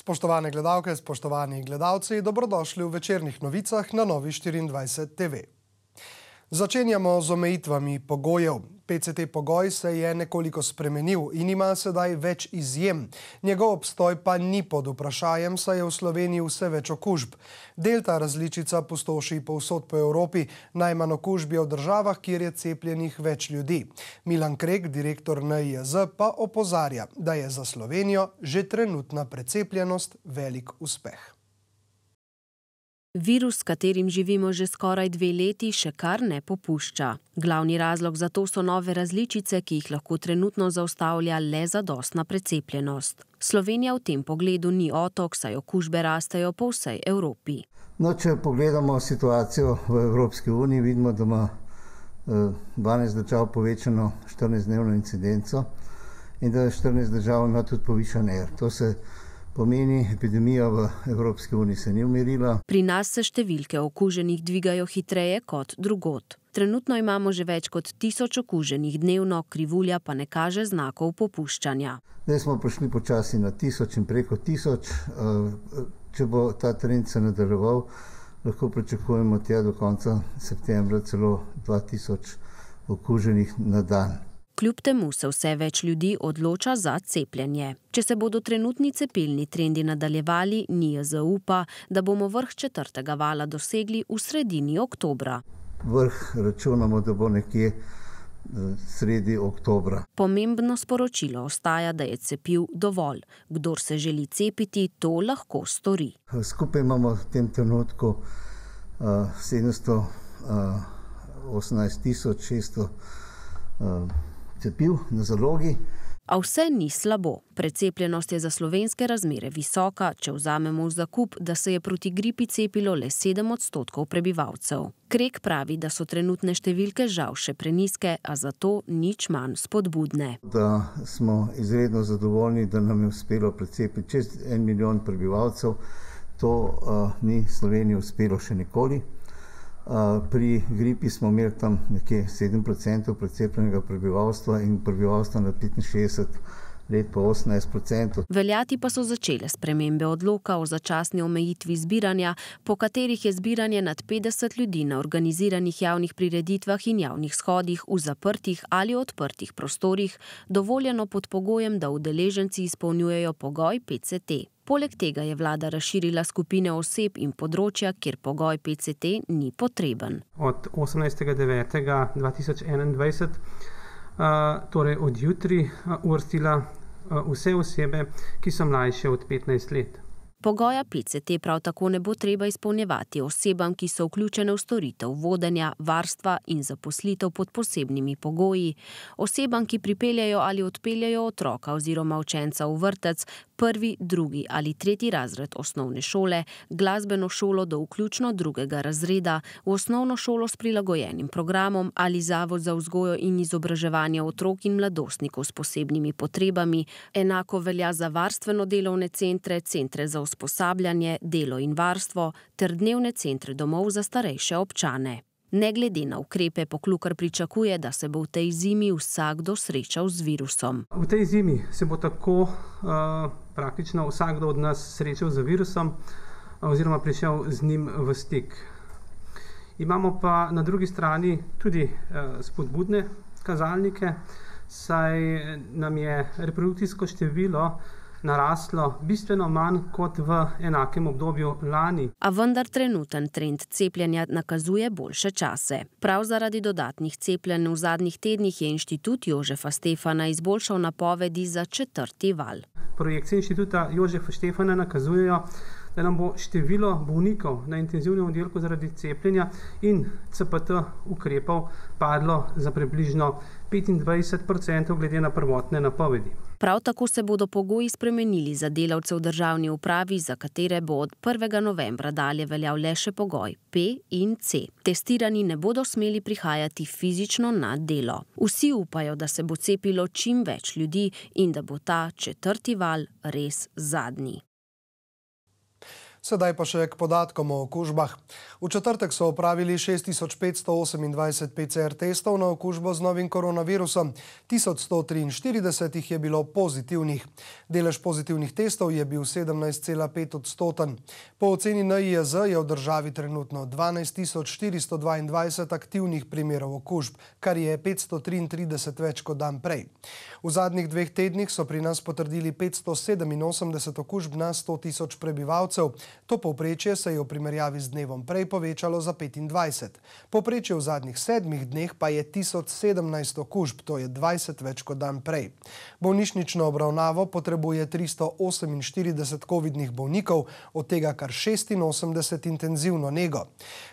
Spoštovane gledalke, spoštovani gledalci, dobrodošli v večernih novicah na Novi 24 TV. Začenjamo z omejitvami pogojev. PCT pogoj se je nekoliko spremenil in ima sedaj več izjem. Njegov obstoj pa ni pod vprašajem, saj je v Sloveniji vse več okužb. Delta različica pustoši povsod po Evropi, najmanj okužb je v državah, kjer je cepljenih več ljudi. Milan Krek, direktor NIJZ, pa opozarja, da je za Slovenijo že trenutna precepljenost velik uspeh. Virus, s katerim živimo že skoraj dve leti, še kar ne popušča. Glavni razlog za to so nove različice, ki jih lahko trenutno zaustavlja le zadostna precepljenost. Slovenija v tem pogledu ni otok, saj okužbe rastejo po vsej Evropi. No, če pogledamo situacijo v Evropski uniji, vidimo, da ima 12 držav povečano 14-dnevno incidenco in da 14 držav ima tudi povišan R. To se pomeni, epidemija v Evropski uniji se ni umirila. Pri nas se številke okuženih dvigajo hitreje kot drugot. Trenutno imamo že več kot tisoč okuženih dnevno, krivulja pa ne kaže znakov popuščanja. Zdaj smo prišli počasi na tisoč in preko tisoč. Če bo ta trend se nadaljeval, lahko pričakujemo tja do konca septembra celo 2000 okuženih na dan. Kljub temu se vse več ljudi odloča za cepljenje. Če se bodo trenutni cepilni trendi nadaljevali, NIJZ upa, da bomo vrh četrtega vala dosegli v sredini oktobra. Vrh računamo, da bo nekje sredi oktobra. Pomembno sporočilo ostaja, da je cepiv dovolj. Kdor se želi cepiti, to lahko stori. Skupaj imamo v tem trenutku sedemsto osemnajst tisoč šeststo cepiv na zalogi. A vse ni slabo. Precepljenost je za slovenske razmere visoka, če vzamemo v zakup, da se je proti gripi cepilo le sedem odstotkov prebivalcev. Krek pravi, da so trenutne številke žal še prenizke, a zato nič manj spodbudne. Da smo izredno zadovoljni, da nam je uspelo precepiti čez en milijon prebivalcev. To ni Sloveniji uspelo še nikoli. Pri gripi smo imeli tam nekje sedem procentov precepljenega prebivalstva in prebivalstva nad petinšestdeset let pa osemnajst procentov. Veljati pa so začele spremembe odloka o začasni omejitvi zbiranja, po katerih je zbiranje nad petdeset ljudi na organiziranih javnih prireditvah in javnih shodih v zaprtih ali odprtih prostorih dovoljeno pod pogojem, da udeleženci izpolnjujejo pogoj PCT. Poleg tega je vlada razširila skupine oseb in področja, kjer pogoj PCT ni potreben. Od osemnajstega devetega dva tisoč enaindvajset, torej od jutri, uvrstila vse osebe, ki so mlajše od petnajst let. Pogoja PCT prav tako ne bo treba izpolnjevati osebam, ki so vključene v storitev vodenja, varstva in zaposlitev pod posebnimi pogoji, osebam, ki pripeljejo ali odpeljejo otroka oziroma učenca v vrtec, prvi, drugi ali tretji razred osnovne šole, glasbeno šolo do vključno drugega razreda, v osnovno šolo s prilagojenim programom ali zavod za vzgojo in izobraževanje otrok in mladostnikov s posebnimi potrebami. Enako velja za varstveno-delovne centre, centre za usposabljanje, delo in varstvo ter dnevne centre domov za starejše občane. Ne glede na ukrepe Poklukar pričakuje, da se bo v tej zimi vsakdo srečal z virusom. V tej zimi se bo tako praktično vsakdo od nas srečal z virusom oziroma prišel z njim v stik. Imamo pa na drugi strani tudi spodbudne kazalnike, saj nam je reprodukcijsko število naraslo bistveno manj kot v enakem obdobju lani. A vendar trenuten trend cepljenja nakazuje boljše čase. Prav zaradi dodatnih cepljenj v zadnjih tednih je Inštitut Jožefa Stefana izboljšal napovedi za četrti val. Projekcije Inštituta Jožefa Stefana nakazujejo, da nam bo število bolnikov na intenzivnem oddelku zaradi cepljenja in CPT ukrepov padlo za približno petindvajset procentov glede na prvotne napovedi. Prav tako se bodo pogoji spremenili za delavce v državni upravi, za katere bo od prvega novembra dalje veljal le še pogoj P in C. Testirani ne bodo smeli prihajati fizično na delo. Vsi upajo, da se bo cepilo čim več ljudi in da bo ta četrti val res zadnji. Sedaj pa še k podatkom o okužbah. V četrtek so opravili 6528 PCR testov na okužbo z novim koronavirusom, 1143 jih je bilo pozitivnih. Delež pozitivnih testov je bil 17,5 odstoten. Po oceni NIJZ je v državi trenutno 12422 aktivnih primerov okužb, kar je 533 več kot dan prej. V zadnjih dveh tednih so pri nas potrdili 587 okužb na 100 tisoč prebivalcev. To povprečje se je v primerjavi z dnevom prej povečalo za 25. Povprečje v zadnjih sedmih dneh pa je 1017 okužb, to je 20 več kot dan prej. Bolnišnično obravnavo potrebuje 348 covidnih bolnikov, od tega kar 86 intenzivno nego.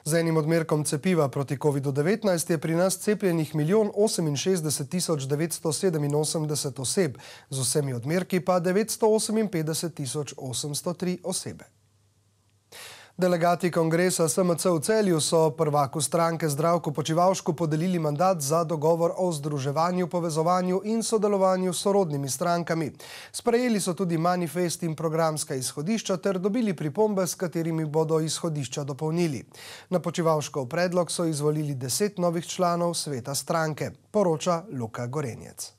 Z enim odmerkom cepiva proti COVID-19 je pri nas cepljenih 1 68 987 oseb, z vsemi odmerki pa 958 803 osebe. Delegati kongresa SMC v celju so prvaku stranke Zdravko Počivalšku podelili mandat za dogovor o združevanju, povezovanju in sodelovanju s sorodnimi strankami. Sprejeli so tudi manifest in programska izhodišča ter dobili pripombe, s katerimi bodo izhodišča dopolnili. Na Počivalškov predlog so izvolili deset novih članov sveta stranke, poroča Luka Gorenjec.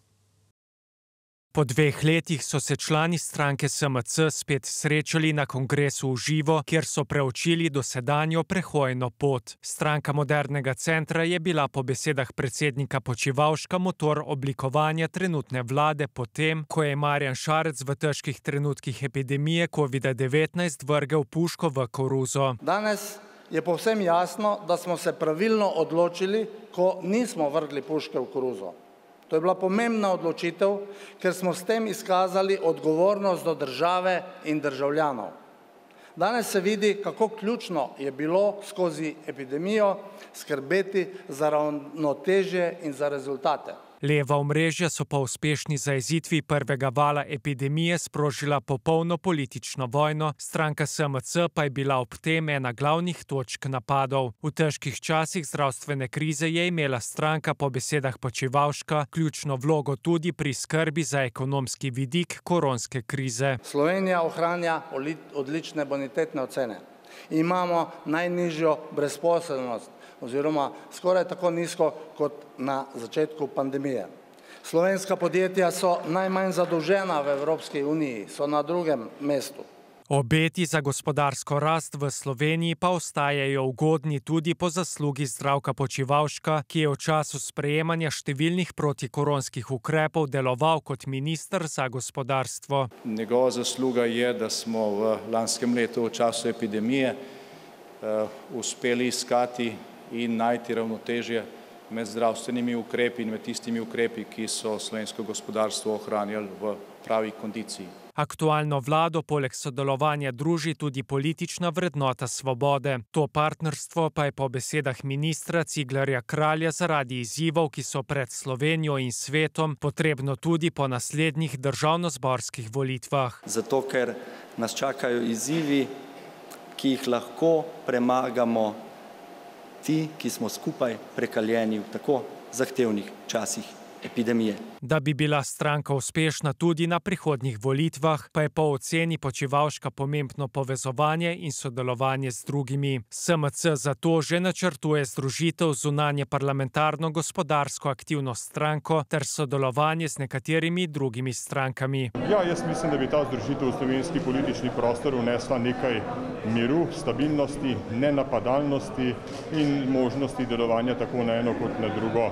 Po dveh letih so se člani stranke SMC spet srečali na kongresu v živo, kjer so preučili dosedanjo prehojno pot. Stranka modernega centra je bila po besedah predsednika Počivalška motor oblikovanja trenutne vlade potem, ko je Marjan Šarec v težkih trenutkih epidemije COVID-19 vrgel puško v koruzo. Danes je povsem jasno, da smo se pravilno odločili, ko nismo vrgli puške v koruzo. To je bila pomembna odločitev, ker smo s tem izkazali odgovornost do države in državljanov. Danes se vidi, kako ključno je bilo skozi epidemijo skrbeti za ravnotežje in za rezultate. Leva omrežja so po uspešni zaezitvi prvega vala epidemije sprožila popolno politično vojno, stranka SMC pa je bila ob tem ena glavnih točk napadov. V težkih časih zdravstvene krize je imela stranka po besedah Počivalška ključno vlogo tudi pri skrbi za ekonomski vidik koronske krize. Slovenija ohranja odlične bonitetne ocene. Imamo najnižjo brezposelnost oziroma skoraj tako nizko kot na začetku pandemije. Slovenska podjetja so najmanj zadolžena v Evropski uniji, so na drugem mestu. Obeti za gospodarsko rast v Sloveniji pa ostajajo ugodni tudi po zaslugi zdravka Počivalška, ki je v času sprejemanja številnih protikoronskih ukrepov deloval kot minister za gospodarstvo. Njegova zasluga je, da smo v lanskem letu v času epidemije uh, uspeli iskati in najti ravnotežje med zdravstvenimi ukrepi in med tistimi ukrepi, ki so slovensko gospodarstvo ohranjali v pravi kondiciji. Aktualno vlado poleg sodelovanja druži tudi politična vrednota svobode. To partnerstvo pa je po besedah ministra Ciglarja Kralja zaradi izzivov, ki so pred Slovenijo in svetom, potrebno tudi po naslednjih državno-zborskih volitvah. Zato, ker nas čakajo izzivi, ki jih lahko premagamo ti, ki smo skupaj prekaljeni v tako zahtevnih časih epidemije. Da bi bila stranka uspešna tudi na prihodnjih volitvah, pa je po oceni Počivalška pomembno povezovanje in sodelovanje z drugimi. SMC zato že načrtuje združitev zunanje parlamentarno gospodarsko aktivno stranko ter sodelovanje z nekaterimi drugimi strankami. Ja, jaz mislim, da bi ta združitev v slovenski politični prostor unesla nekaj miru, stabilnosti, nenapadalnosti in možnosti delovanja tako na eno kot na drugo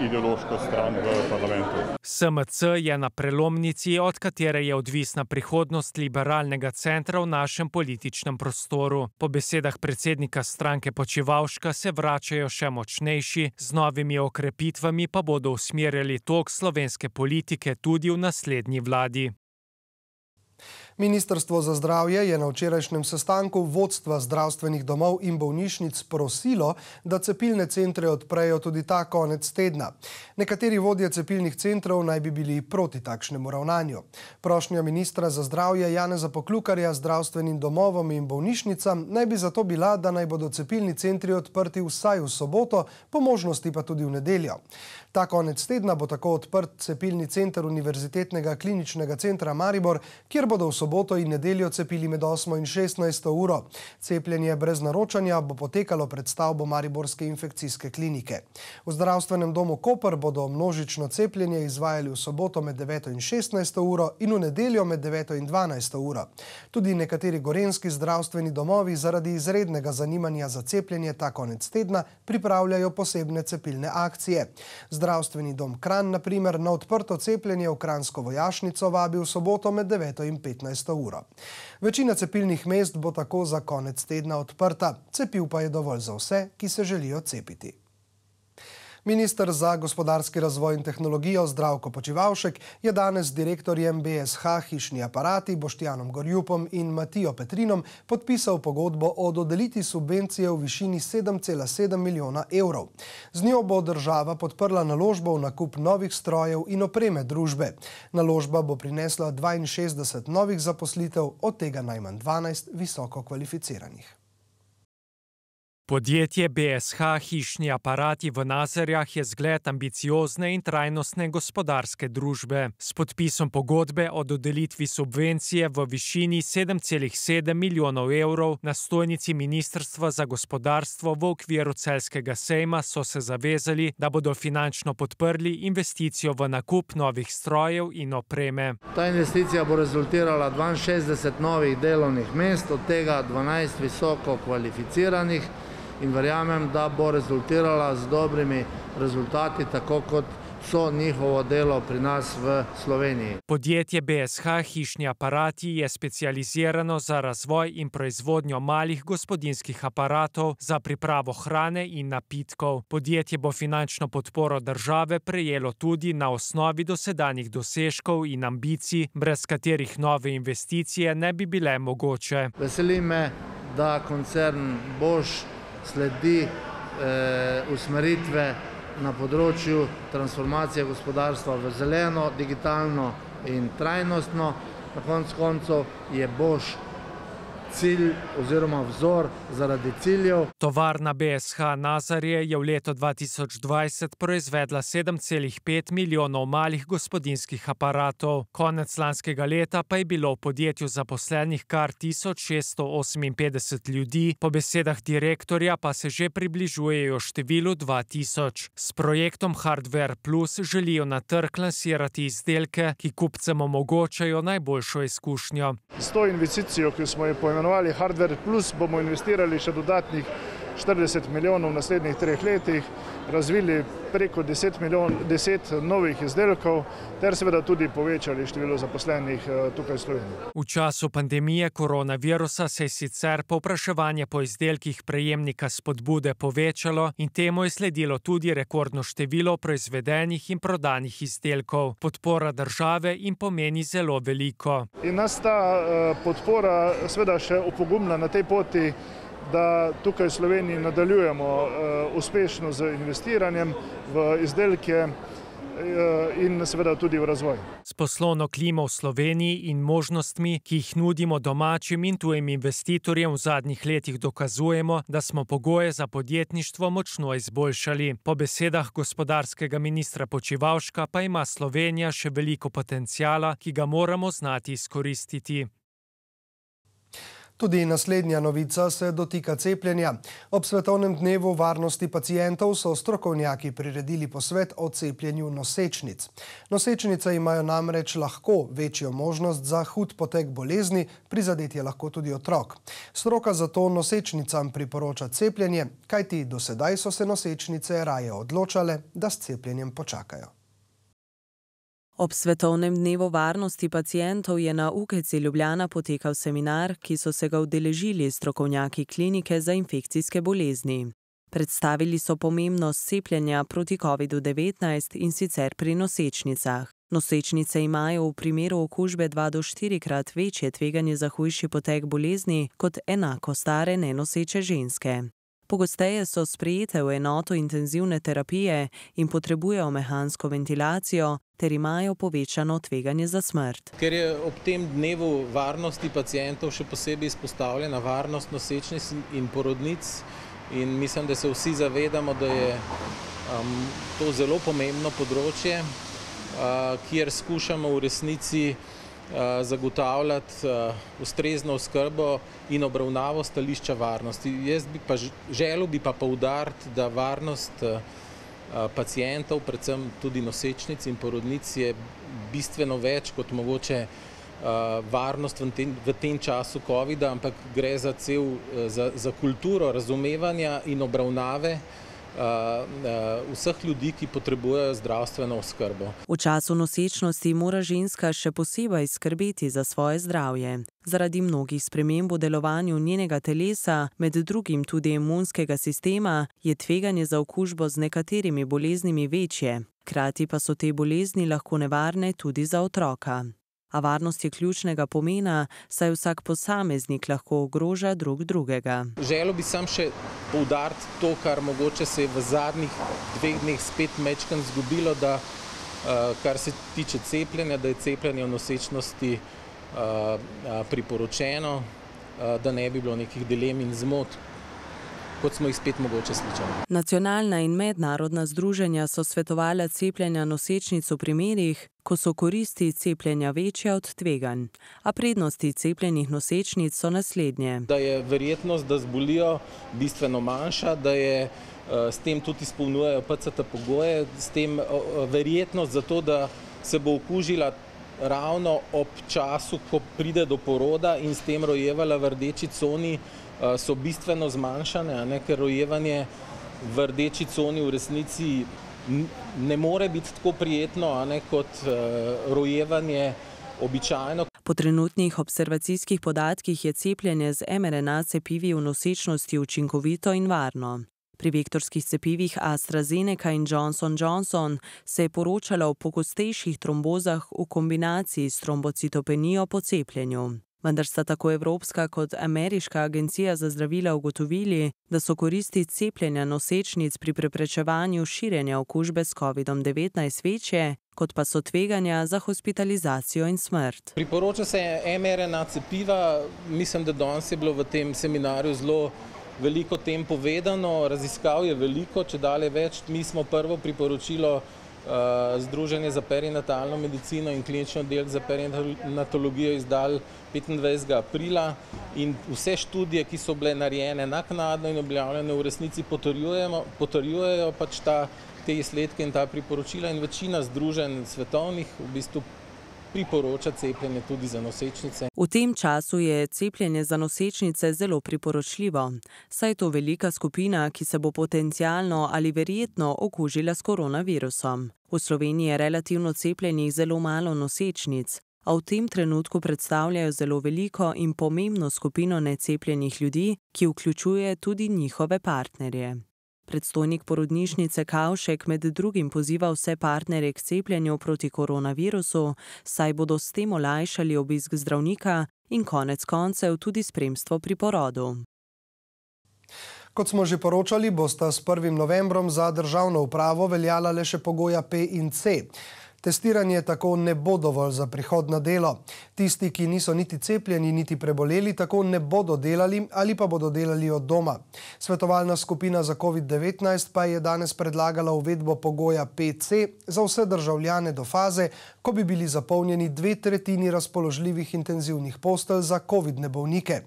ideološko stran v parlamentu. SMC je na prelomnici, od katere je odvisna prihodnost liberalnega centra v našem političnem prostoru. Po besedah predsednika stranke Počivalška se vračajo še močnejši, z novimi okrepitvami pa bodo usmerjali tok slovenske politike tudi v naslednji vladi. Ministrstvo za zdravje je na včerajšnjem sestanku vodstva zdravstvenih domov in bolnišnic prosilo, da cepilne centre odprejo tudi ta konec tedna. Nekateri vodje cepilnih centrov naj bi bili proti takšnemu ravnanju. Prošnja ministra za zdravje Janeza Poklukarja zdravstvenim domovom in bolnišnicam naj bi zato bila, da naj bodo cepilni centri odprti vsaj v soboto, po možnosti pa tudi v nedeljo. Ta konec tedna bo tako odprt cepilni center Univerzitetnega kliničnega centra Maribor, kjer bodo v soboto in nedeljo cepili med 8 in 16 uro. Cepljenje brez naročanja bo potekalo pred stavbo Mariborske infekcijske klinike. V zdravstvenem domu Koper bodo množično cepljenje izvajali v soboto med 9 in 16 uro in v nedeljo med 9 in 12 uro. Tudi nekateri gorenski zdravstveni domovi zaradi izrednega zanimanja za cepljenje ta konec tedna pripravljajo posebne cepilne akcije. Zdravstveni dom Kran, na primer, na odprto cepljenje v Kransko vojašnico vabi v soboto med 9 in 15 uro. Večina cepilnih mest bo tako za konec tedna odprta, cepiv pa je dovolj za vse, ki se želijo cepiti. Ministr za gospodarski razvoj in tehnologijo Zdravko Počivalšek je danes z direktorjem BSH Hišni aparati Boštjanom Gorjupom in Matijo Petrinom podpisal pogodbo o dodeliti subvencije v višini 7,7 milijona evrov. Z njo bo država podprla naložbo v nakup novih strojev in opreme družbe. Naložba bo prinesla 62 novih zaposlitev, od tega najmanj 12 visoko kvalificiranih. Podjetje BSH Hišni aparati v Nazarjah je zgled ambiciozne in trajnostne gospodarske družbe. S podpisom pogodbe o dodelitvi subvencije v višini 7,7 milijonov evrov na stojnici Ministrstva za gospodarstvo v okviru celskega sejma so se zavezali, da bodo finančno podprli investicijo v nakup novih strojev in opreme. Ta investicija bo rezultirala 62 novih delovnih mest, od tega 12 visoko kvalificiranih in verjamem, da bo rezultirala z dobrimi rezultati, tako kot so njihovo delo pri nas v Sloveniji. Podjetje BSH Hišni aparati je specializirano za razvoj in proizvodnjo malih gospodinskih aparatov za pripravo hrane in napitkov. Podjetje bo finančno podporo države prejelo tudi na osnovi dosedanjih dosežkov in ambicij, brez katerih nove investicije ne bi bile mogoče. Veseli me, da koncern Bosch sledi eh, usmeritve na področju transformacije gospodarstva v zeleno, digitalno in trajnostno. Na koncu koncev je Bosch cilj oziroma vzor zaradi ciljev. Tovarna BSH Nazarje je v letu 2020 proizvedla 7,5 milijonov malih gospodinskih aparatov. Konec lanskega leta pa je bilo v podjetju zaposlenih kar 1658 ljudi, po besedah direktorja pa se že približujejo številu 2000. S projektom Hardware Plus želijo na trg lansirati izdelke, ki kupcem omogočajo najboljšo izkušnjo. S to investicijo, ki smo jo poimenovali, imenovali Hardware Plus, bomo investirali še dodatnih 40 milijonov v naslednjih treh letih, razvili preko 10, milijon, 10 novih izdelkov ter seveda tudi povečali število zaposlenih eh, tukaj v Sloveniji. V času pandemije koronavirusa se je sicer povpraševanje po izdelkih prejemnika spodbude povečalo in temu je sledilo tudi rekordno število proizvedenih in prodanih izdelkov. Podpora države jim pomeni zelo veliko. In nas ta uh, podpora seveda še opogumna na tej poti, da tukaj v Sloveniji nadaljujemo uh, uspešno z investiranjem v izdelke in seveda tudi v razvoj. S poslovno klimo v Sloveniji in možnostmi, ki jih nudimo domačim in tujim investitorjem v zadnjih letih dokazujemo, da smo pogoje za podjetništvo močno izboljšali. Po besedah gospodarskega ministra Počivalška pa ima Slovenija še veliko potencijala, ki ga moramo znati izkoristiti. Tudi naslednja novica se dotika cepljenja. Ob svetovnem dnevu varnosti pacijentov so strokovnjaki priredili posvet o cepljenju nosečnic. Nosečnice imajo namreč lahko večjo možnost za hud potek bolezni, prizadeti je lahko tudi otrok. Stroka zato nosečnicam priporoča cepljenje, kajti do sedaj so se nosečnice raje odločale, da s cepljenjem počakajo. Ob svetovnem dnevu varnosti pacijentov je na UKC Ljubljana potekal seminar, ki so se ga udeležili strokovnjaki klinike za infekcijske bolezni. Predstavili so pomembnost cepljenja proti COVID-19 in sicer pri nosečnicah. Nosečnice imajo v primeru okužbe 2 do 4 krat večje tveganje za hujši potek bolezni kot enako stare nenoseče ženske. Pogosteje so sprejete v enoto intenzivne terapije in potrebujejo mehansko ventilacijo ter imajo povečano tveganje za smrt. Ker je ob tem dnevu varnosti pacijentov še posebej izpostavljena varnost nosečnic in porodnic in mislim, da se vsi zavedamo, da je um, to zelo pomembno področje, uh, kjer skušamo v resnici zagotavljati ustrezno oskrbo in obravnavo stališča varnosti. Jaz bi pa želel bi pa poudariti, da varnost pacijentov, predvsem tudi nosečnic in porodnic je bistveno več kot mogoče varnost v tem, v tem času COVID-a, ampak gre za cel, za, za kulturo razumevanja in obravnave vseh ljudi, ki potrebujejo zdravstveno oskrbo. V času nosečnosti mora ženska še posebej skrbeti za svoje zdravje. Zaradi mnogih sprememb v delovanju njenega telesa, med drugim tudi imunskega sistema, je tveganje za okužbo z nekaterimi boleznimi večje. Krati pa so te bolezni lahko nevarne tudi za otroka a varnost je ključnega pomena, saj vsak posameznik lahko ogroža drug drugega. Želel bi sam še poudariti to, kar mogoče se je v zadnjih dveh dneh spet mečkam zgubilo, da kar se tiče cepljenja, da je cepljenje v nosečnosti priporočeno, da ne bi bilo nekih dilem in zmot, kot smo jih spet mogoče slišali. Nacionalna in mednarodna združenja so svetovala cepljenja nosečnic v primerih, ko so koristi cepljenja večje od tveganj. A prednosti cepljenih nosečnic so naslednje. Da je verjetnost, da zbolijo, bistveno manjša, da je s tem tudi izpolnjujejo PCT pogoje, s tem verjetnost za to, da se bo okužila ravno ob času, ko pride do poroda in s tem rojevala v rdeči coni, so bistveno zmanjšane, ne, ker rojevanje v rdeči coni v resnici ne more biti tako prijetno ne, kot rojevanje običajno. Po trenutnih observacijskih podatkih je cepljenje z mRNA cepivi v nosečnosti učinkovito in varno. Pri vektorskih cepivih AstraZeneca in Johnson Johnson se je poročalo o pogostejših trombozah v kombinaciji s trombocitopenijo po cepljenju vendar sta tako Evropska kot Ameriška agencija za zdravila ugotovili, da so koristi cepljenja nosečnic pri preprečevanju širjenja okužbe s COVID-19 večje, kot pa so tveganja za hospitalizacijo in smrt. Priporoča se mRNA cepiva, mislim, da danes je bilo v tem seminarju zelo veliko tem povedano, raziskav je veliko, če dalje več, mi smo prvo priporočilo Združenje za perinatalno medicino in klinični oddelek za perinatologijo izdali 25. aprila in vse študije, ki so bile narejene naknadno in objavljene v resnici potrjujejo pač ta, te izsledke in ta priporočila in večina združenj svetovnih v bistvu priporoča cepljenje tudi za nosečnice. V tem času je cepljenje za nosečnice zelo priporočljivo, saj je to velika skupina, ki se bo potencialno ali verjetno okužila s koronavirusom. V Sloveniji je relativno cepljenih zelo malo nosečnic, a v tem trenutku predstavljajo zelo veliko in pomembno skupino necepljenih ljudi, ki vključuje tudi njihove partnerje. Predstojnik porodnišnice Kavšek med drugim poziva vse partnerje k cepljenju proti koronavirusu, saj bodo s tem olajšali obisk zdravnika in konec koncev tudi spremstvo pri porodu. Kot smo že poročali, bosta s 1. novembrom za državno upravo veljala le še pogoja P in C. Testiranje tako ne bo dovolj za prihod na delo. Tisti, ki niso niti cepljeni, niti preboleli, tako ne bodo delali ali pa bodo delali od doma. Svetovalna skupina za COVID-19 pa je danes predlagala uvedbo pogoja PC za vse državljane do faze, ko bi bili zapolnjeni dve tretjini razpoložljivih intenzivnih postelj za COVID-ne bolnike.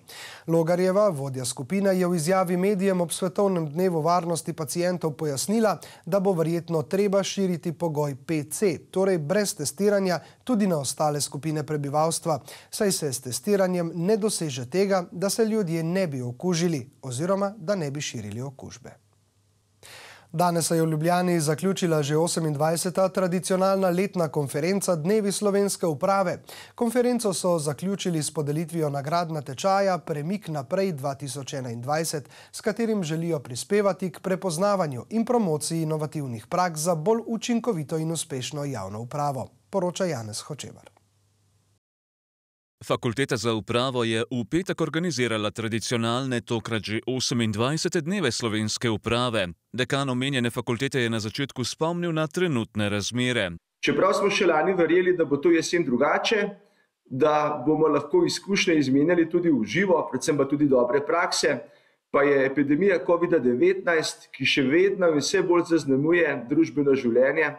Logarjeva, vodja skupina, je v izjavi medijem ob svetovnem dnevu varnosti pacijentov pojasnila, da bo verjetno treba širiti pogoj PC, torej brez testiranja tudi na ostale skupine prebivalstva, saj se s testiranjem ne doseže tega, da se ljudje ne bi okužili oziroma da ne bi širili okužbe. Danes se je v Ljubljani zaključila že 28. tradicionalna letna konferenca Dnevi slovenske uprave. Konferenco so zaključili s podelitvijo nagradna tečaja Premik naprej 2021, s katerim želijo prispevati k prepoznavanju in promociji inovativnih praks za bolj učinkovito in uspešno javno upravo, poroča Janez Hočevar. Fakulteta za upravo je v petek organizirala tradicionalne, tokrat že 28. dneve slovenske uprave. Dekan omenjene fakultete je na začetku spomnil na trenutne razmere. Čeprav smo še lani verjeli, da bo to jesen drugače, da bomo lahko izkušnje izmenjali tudi v živo, predvsem pa tudi dobre prakse, pa je epidemija COVID-19, ki še vedno in vse bolj zaznamuje družbeno življenje,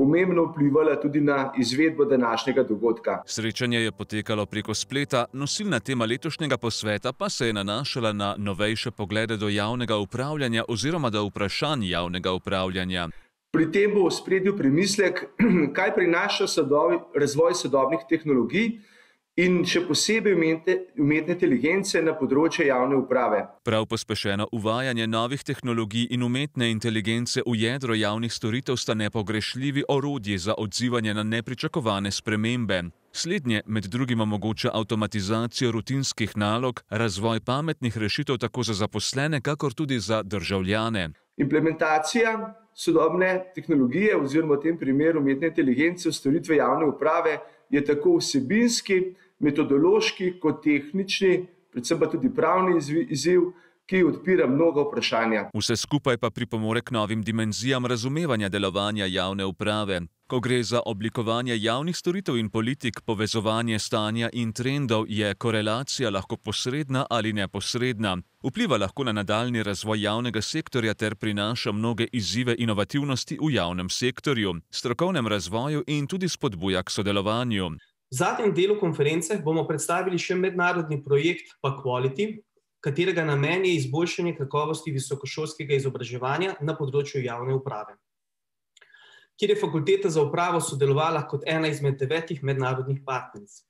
pomembno vplivala tudi na izvedbo današnjega dogodka. Srečanje je potekalo preko spleta, nosilna tema letošnjega posveta pa se je nanašala na novejše poglede do javnega upravljanja oziroma do vprašanj javnega upravljanja. Pri tem bo v spredju premislek, kaj prinaša sodobi, razvoj sodobnih tehnologij in še posebej umetne inteligence na področju javne uprave. Prav pospešeno uvajanje novih tehnologij in umetne inteligence v jedro javnih storitev sta nepogrešljivi orodji za odzivanje na nepričakovane spremembe. Slednje med drugim omogoča avtomatizacijo rutinskih nalog, razvoj pametnih rešitev tako za zaposlene, kakor tudi za državljane. Implementacija sodobne tehnologije oziroma v tem primeru umetne inteligence v storitve javne uprave je tako vsebinski, metodološki kot tehnični, predvsem pa tudi pravni izziv, ki odpira mnoga vprašanja. Vse skupaj pa pripomore k novim dimenzijam razumevanja delovanja javne uprave. Ko gre za oblikovanje javnih storitev in politik, povezovanje stanja in trendov, je korelacija lahko posredna ali neposredna. Vpliva lahko na nadaljni razvoj javnega sektorja ter prinaša mnoge izzive inovativnosti v javnem sektorju, strokovnem razvoju in tudi spodbuja k sodelovanju. V zadnjem delu konference bomo predstavili še mednarodni projekt Pa Quality, katerega namen je izboljšanje kakovosti visokošolskega izobraževanja na področju javne uprave, kjer je fakulteta za upravo sodelovala kot ena izmed devetih mednarodnih partneric.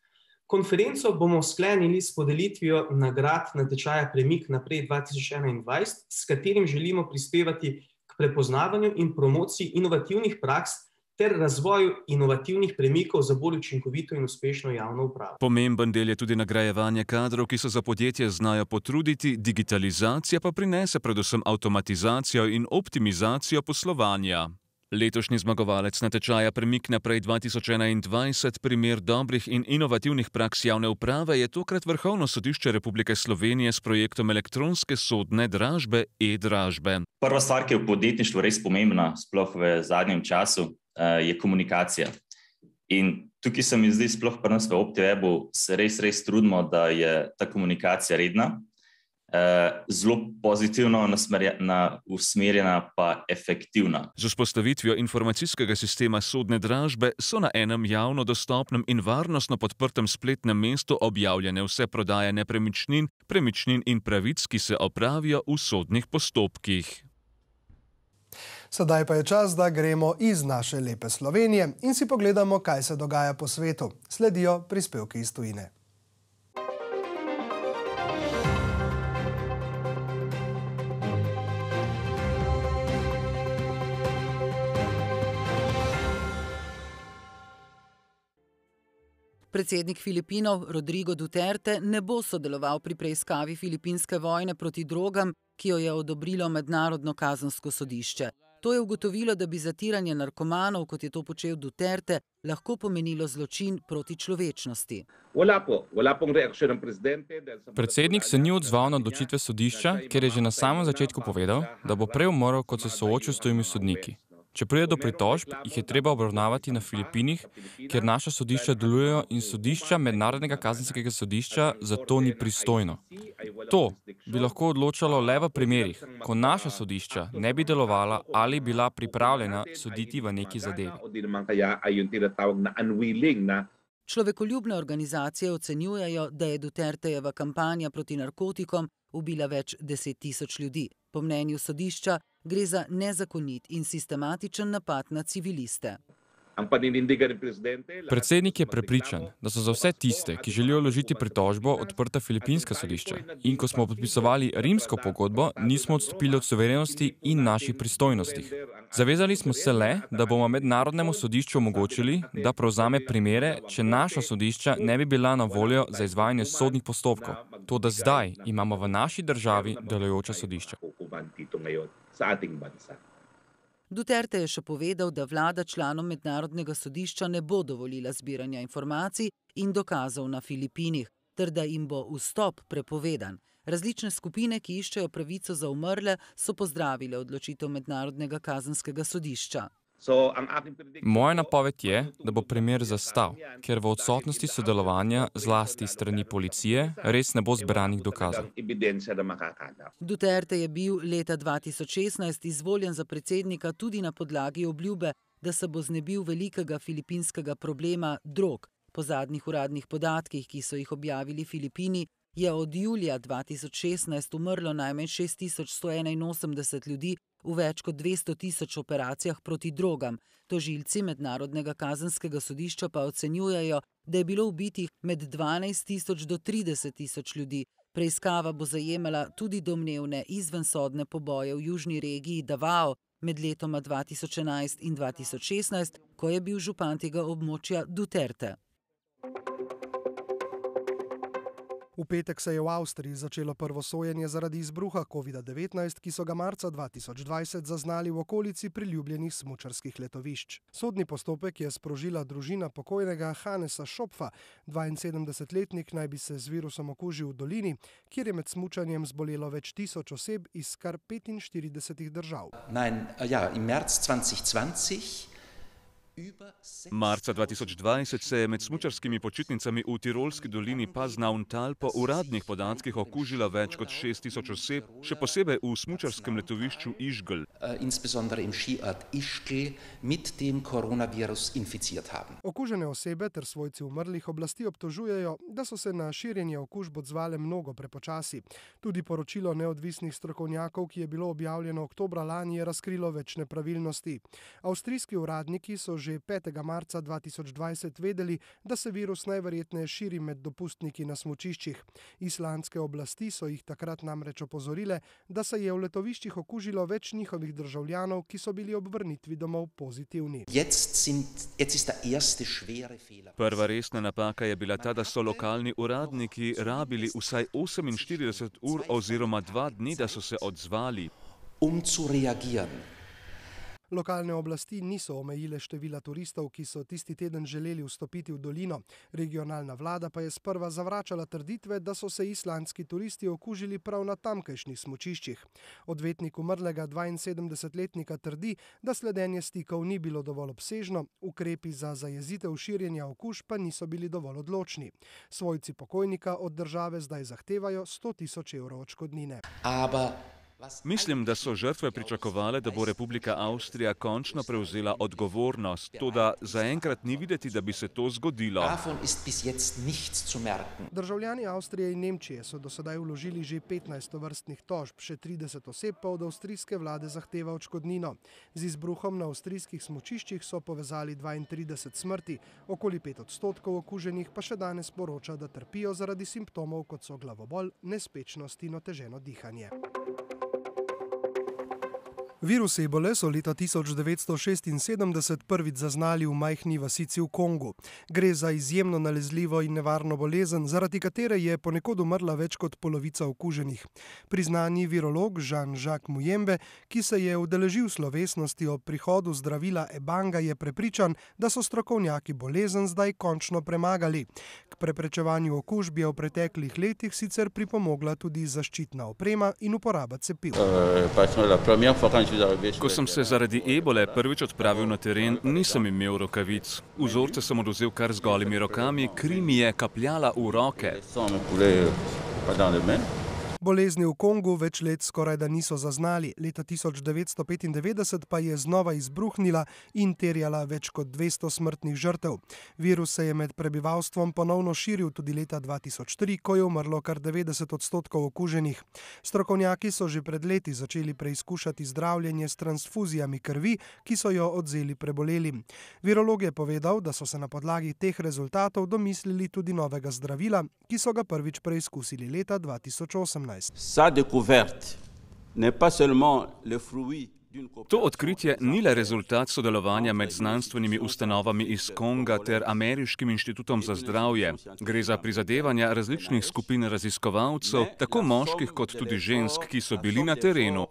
Konferenco bomo sklenili s podelitvijo nagrad na tečaja Premik naprej 2021, s katerim želimo prispevati k prepoznavanju in promociji inovativnih praks ter razvoju inovativnih premikov za bolj učinkovito in uspešno javno upravo. Pomemben del je tudi nagrajevanje kadrov, ki se za podjetje znajo potruditi, digitalizacija pa prinese predvsem avtomatizacijo in optimizacijo poslovanja. Letošnji zmagovalec natečaja Premik naprej 2021, primer dobrih in inovativnih praks javne uprave, je tokrat Vrhovno sodišče Republike Slovenije s projektom elektronske sodne dražbe e-dražbe. Prva stvar, ki je v podjetništvu res pomembna, sploh v zadnjem času, je komunikacija. In tukaj se mi zdi, sploh pri nas v OptiWebu, se res, res trudimo, da je ta komunikacija redna, uh, zelo pozitivno nasmerjena, usmerjena, pa efektivna. Z vzpostavitvijo informacijskega sistema sodne dražbe so na enem javno dostopnem in varnostno podprtem spletnem mestu objavljene vse prodaje nepremičnin, premičnin in pravic, ki se opravijo v sodnih postopkih. Sedaj pa je čas, da gremo iz naše lepe Slovenije in si pogledamo, kaj se dogaja po svetu. Sledijo prispevki iz tujine. Predsednik Filipinov Rodrigo Duterte ne bo sodeloval pri preiskavi filipinske vojne proti drogam, ki jo je odobrilo Mednarodno kazansko sodišče. To je ugotovilo, da bi zatiranje narkomanov, kot je to počel Duterte, lahko pomenilo zločin proti človečnosti. Predsednik se ni odzval na odločitve sodišča, ker je že na samem začetku povedal, da bo prej umrl, kot se soočil s tujimi sodniki. Če pride do pritožb, jih je treba obravnavati na Filipinih, kjer naša sodišča delujejo in sodišča Mednarodnega kazenskega sodišča za to ni pristojno. To bi lahko odločalo le v primerih, ko naša sodišča ne bi delovala ali bila pripravljena soditi v neki zadevi. Človekoljubne organizacije ocenjujejo, da je Dutertejeva kampanja proti narkotikom ubila več deset tisoč ljudi. Po mnenju sodišča gre za nezakonit in sistematičen napad na civiliste. Predsednik je prepričan, da so za vse tiste, ki želijo ložiti pritožbo, odprta filipinska sodišča. In ko smo podpisovali rimsko pogodbo, nismo odstopili od suverenosti in naših pristojnosti. Zavezali smo se le, da bomo mednarodnemu sodišču omogočili, da prevzame primere, če naša sodišča ne bi bila na voljo za izvajanje sodnih postopkov. To, da zdaj imamo v naši državi delujoča sodišča. Duterte je še povedal, da vlada članom mednarodnega sodišča ne bo dovolila zbiranja informacij in dokazov na Filipinih, ter da jim bo vstop prepovedan. Različne skupine, ki iščejo pravico za umrle, so pozdravile odločitev mednarodnega kazenskega sodišča. Moja napoved je, da bo primer zastal, ker v odsotnosti sodelovanja zlasti strani policije res ne bo zbranih dokazov. Duterte je bil leta 2016 izvoljen za predsednika tudi na podlagi obljube da se bo znebil velikega filipinskega problema drog. Po zadnjih uradnih podatkih, ki so jih objavili Filipini, je od julija 2016 umrlo najmanj 6181 ljudi v več kot 200 tisoč operacijah proti drogam. Tožilci Mednarodnega kazenskega sodišča pa ocenjujejo, da je bilo ubitih med 12 tisoč do 30 tisoč ljudi. Preiskava bo zajemala tudi domnevne izvensodne poboje v južni regiji Davao med letoma 2011 in 2016, ko je bil župan tega območja Duterte. V petek se je v Avstriji začelo prvo sojenje zaradi izbruha COVID-19, ki so ga marca 2020 zaznali v okolici priljubljenih smučarskih letovišč. Sodni postopek je sprožila družina pokojnega Hanesa Šopfa. 72-letnik naj bi se z virusom okužil v dolini, kjer je med smučanjem zbolelo več tisoč oseb iz kar 45 držav. Nein, ja, im März 2020 Marca 2020 se je med smučarskimi počitnicami v Tirolski dolini Paznauntal po uradnih podatkih okužila več kot 6000 oseb, še posebej v smučarskem letovišču Išgl. Okužene osebe ter svojci umrlih oblasti obtožujejo, da so se na širjenje okužb odzvale mnogo prepočasi. Tudi poročilo neodvisnih strokovnjakov, ki je bilo objavljeno oktobra lani, je razkrilo več nepravilnosti. Avstrijski uradniki so že 5. marca 2020 vedeli, da se virus najverjetneje širi med dopustniki na smučiščih. Islandske oblasti so jih takrat namreč opozorile, da se je v letoviščih okužilo več njihovih državljanov, ki so bili ob vrnitvi domov pozitivni. Prva resna napaka je bila ta, da so lokalni uradniki rabili vsaj 48 ur oziroma dva dni, da so se odzvali. Um zu reagieren. Lokalne oblasti niso omejile števila turistov, ki so tisti teden želeli vstopiti v dolino. Regionalna vlada pa je sprva zavračala trditve, da so se islandski turisti okužili prav na tamkajšnjih smučiščih. Odvetnik umrlega 72-letnika trdi, da sledenje stikov ni bilo dovolj obsežno, ukrepi za zajezitev širjenja okužb pa niso bili dovolj odločni. Svojci pokojnika od države zdaj zahtevajo 100 tisoč evrov odškodnine. Aber Mislim, da so žrtve pričakovale, da bo Republika Avstrija končno prevzela odgovornost, toda zaenkrat ni videti, da bi se to zgodilo. Državljani Avstrije in Nemčije so do sedaj vložili že 15 vrstnih tožb, še 30 oseb pa od avstrijske vlade zahteva odškodnino. Z izbruhom na avstrijskih smočiščih so povezali 32 smrti, okoli 5 odstotkov okuženih pa še danes poroča, da trpijo zaradi simptomov, kot so glavobol, nespečnost in oteženo dihanje. Virus ebole so leta 1976 prvič zaznali v majhni vasici v Kongu. Gre za izjemno nalezljivo in nevarno bolezen, zaradi katere je ponekod umrla več kot polovica okuženih. Priznani virolog Jean-Jacques Mujembe, ki se je udeležil slovesnosti o prihodu zdravila Ebanga, je prepričan, da so strokovnjaki bolezen zdaj končno premagali. K preprečevanju okužb je v preteklih letih sicer pripomogla tudi zaščitna oprema in uporaba cepiv. Uh, Ko sem se zaradi ebole prvič odpravil na teren, nisem imel rokavic. Vzorce sem oduzel kar z golimi rokami, kri mi je kapljala v roke. Bolezni v Kongu več let skoraj da niso zaznali, leta 1995 pa je znova izbruhnila in terjala več kot 200 smrtnih žrtev. Virus se je med prebivalstvom ponovno širil tudi leta 2003, ko je umrlo kar 90 odstotkov okuženih. Strokovnjaki so že pred leti začeli preizkušati zdravljenje s transfuzijami krvi, ki so jo odzeli prebolelim. Virolog je povedal, da so se na podlagi teh rezultatov domislili tudi novega zdravila, ki so ga prvič preizkusili leta 2018. Sa découverte n'est pas seulement le fruit To odkritje ni le rezultat sodelovanja med znanstvenimi ustanovami iz Konga ter Ameriškim inštitutom za zdravje. Gre za prizadevanja različnih skupin raziskovalcev, tako moških kot tudi žensk, ki so bili na terenu.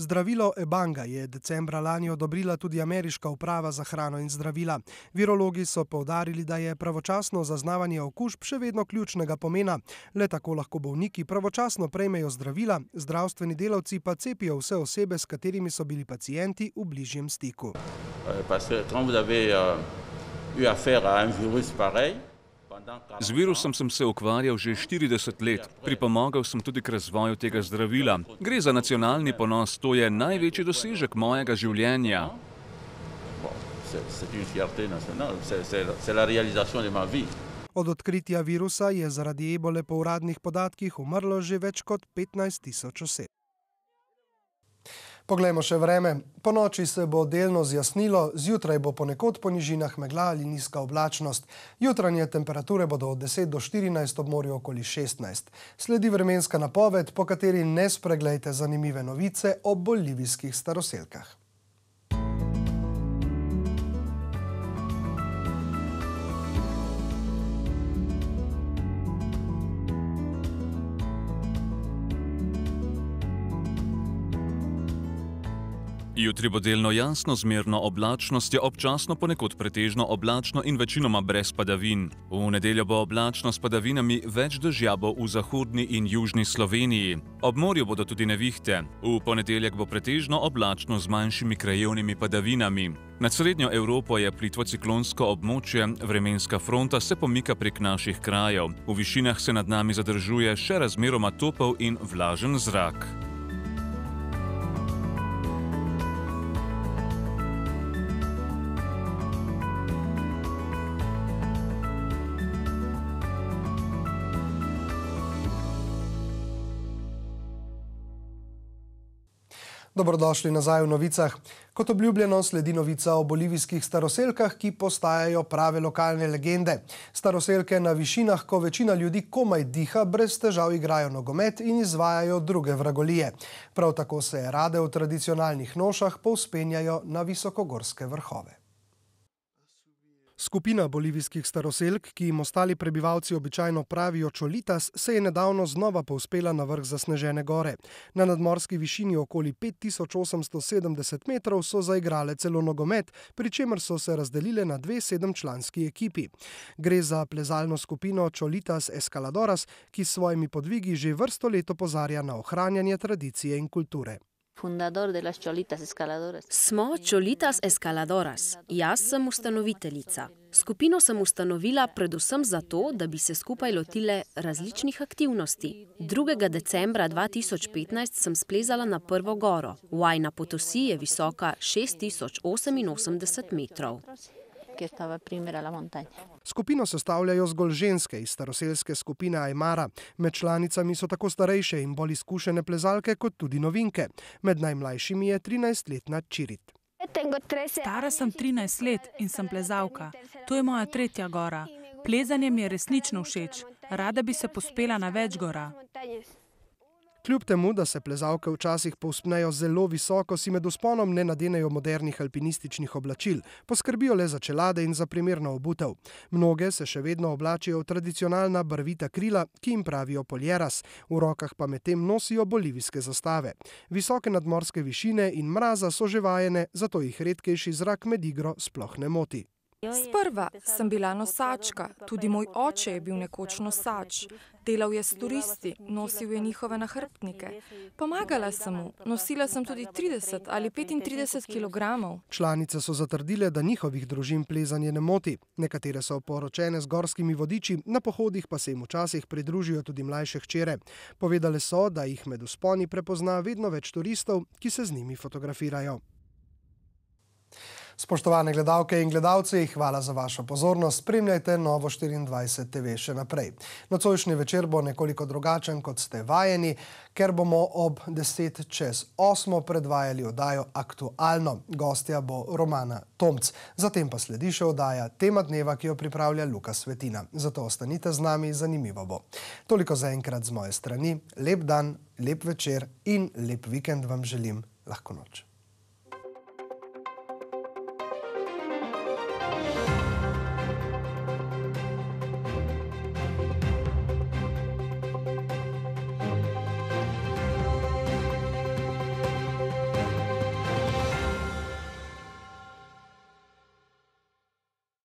Zdravilo Ebanga je decembra lani odobrila tudi ameriška uprava za hrano in zdravila. Virologi so povdarili, da je pravočasno zaznavanje okužb še vedno ključnega pomena. Le tako lahko bolniki pravočasno prejmejo zdravila, zdravstveni delavci pa cepijo vse osebe, s katerimi so bili pacijenti v bližjem stiku. Z virusom sem se ukvarjal že 40 let. Pripomogel sem tudi k razvoju tega zdravila. Gre za nacionalni ponos, to je največji dosežek mojega življenja. Od odkritja virusa je zaradi ebole po uradnih podatkih umrlo že več kot 15 tisoč oseb. Poglejmo še vreme. Po noči se bo delno zjasnilo, zjutraj bo ponekod po nižinah megla ali nizka oblačnost. Jutranje temperature bodo od 10 do 14 ob morju okoli 16. Sledi vremenska napoved, po kateri ne spreglejte zanimive novice o bolivijskih staroselkah. Jutri bo delno jasno, zmerno oblačnost je občasno ponekod pretežno oblačno in večinoma brez padavin. V nedeljo bo oblačno s padavinami, več dežja bo v zahodni in južni Sloveniji. Ob morju bodo tudi nevihte. V ponedeljek bo pretežno oblačno z manjšimi krajevnimi padavinami. Nad srednjo Evropo je plitvo ciklonsko območje, vremenska fronta se pomika prek naših krajev. V višinah se nad nami zadržuje še razmeroma topel in vlažen zrak. Dobrodošli nazaj v novicah. Kot obljubljeno, sledi novica o bolivijskih staroselkah, ki postajajo prave lokalne legende. Staroselke na višinah, ko večina ljudi komaj diha, brez težav igrajo nogomet in izvajajo druge vragolije. Prav tako se rade v tradicionalnih nošah povspenjajo na visokogorske vrhove. Skupina bolivijskih staroselk, ki jim ostali prebivalci običajno pravijo čolitas, se je nedavno znova povzpela na vrh zasnežene gore. Na nadmorski višini okoli 5870 metrov so zaigrale celo nogomet, pri čemer so se razdelile na dve sedemčlanski ekipi. Gre za plezalno skupino Čolitas Escaladoras, ki s svojimi podvigi že vrsto let opozarja na ohranjanje tradicije in kulture. Fundador de las Cholitas Escaladoras. Smo Cholitas Escaladoras. Jaz sem ustanoviteljica. Skupino sem ustanovila predvsem zato, da bi se skupaj lotile različnih aktivnosti. 2. decembra 2015 sem splezala na prvo goro. Vajna Potosi je visoka 6088 metrov que estaba primera la montaña. Skupino sestavljajo zgolj ženske iz staroselske skupine Aymara. Med članicami so tako starejše in bolj izkušene plezalke, kot tudi novinke. Med najmlajšimi je 13-letna Čirit. Stara sem 13 let in sem plezalka. To je moja tretja gora. Plezanje mi je resnično všeč. Rada bi se pospela na več gora. Kljub temu, da se plezalke včasih povspnejo zelo visoko, si med usponom ne nadenejo modernih alpinističnih oblačil, poskrbijo le za čelade in za primerno obutev. Mnoge se še vedno oblačijo v tradicionalna barvita krila, ki jim pravijo poljeras, v rokah pa medtem nosijo bolivijske zastave. Visoke nadmorske višine in mraza so že vajene, zato jih redkejši zrak med igro sploh ne moti. Sprva sem bila nosačka, tudi moj oče je bil nekoč nosač. Delal je s turisti, nosil je njihove nahrbtnike. Pomagala sem mu, nosila sem tudi 30 ali 35 kg. Članice so zatrdile, da njihovih družin plezanje ne moti. Nekatere so poročene z gorskimi vodiči, na pohodih pa se jim včasih pridružijo tudi mlajše hčere. Povedale so, da jih med usponi prepozna vedno več turistov, ki se z njimi fotografirajo. Spoštovane gledalke in gledalci, hvala za vašo pozornost. Spremljajte Novo 24 TV še naprej. Nocojšnji večer bo nekoliko drugačen, kot ste vajeni, ker bomo ob 10 čez 8 predvajali oddajo Aktualno. Gostja bo Romana Tomc. Zatem pa sledi še oddaja Tema dneva, ki jo pripravlja Luka Svetina. Zato ostanite z nami, zanimivo bo. Toliko za enkrat z moje strani. Lep dan, lep večer in lep vikend vam želim. Lahko noč. Bye.